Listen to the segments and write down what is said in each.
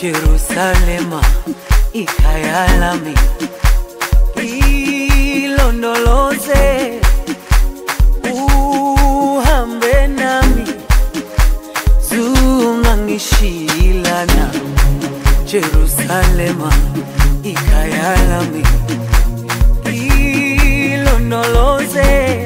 Jerusalema ikhaya lami ilondoloze uhambe nami. Zungangishilana. Jerusalema ikhaya lami ilondoloze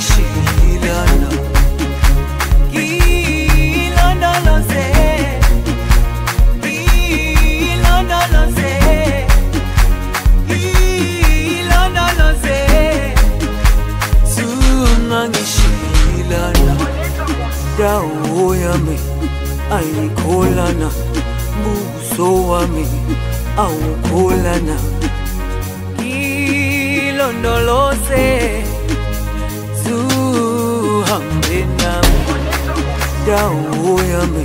zungangishilana ilondoloze ilondoloze ilondoloze zungangishilana dawo yami awukholana ilondoloze dawo yami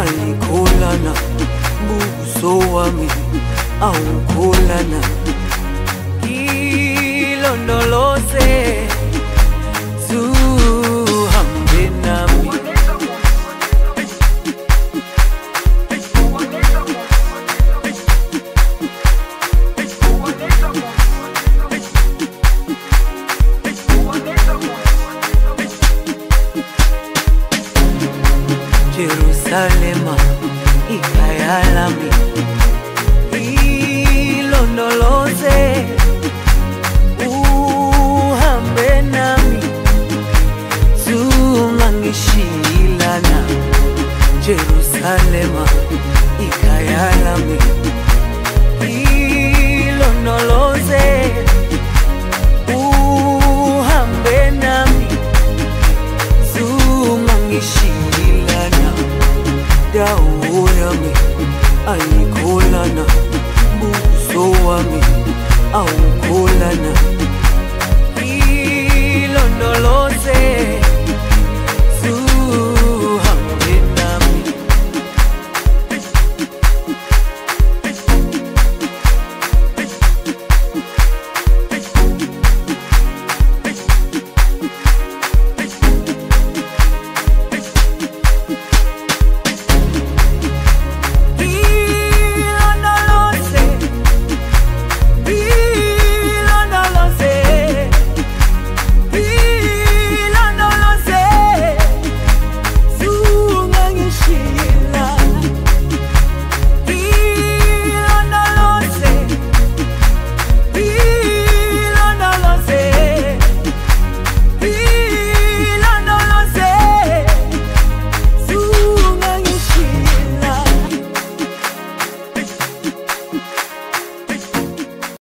ayikholana buso wami awukholana. Ilondoloze Jerusalema ikhaya awukholana buso wami awukholana ilondoloze